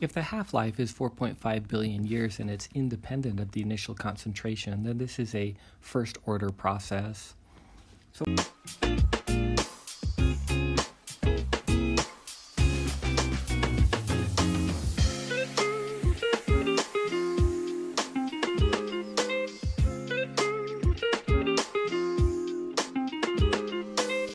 If the half-life is 4.5 billion years and it's independent of the initial concentration, then this is a first-order process. So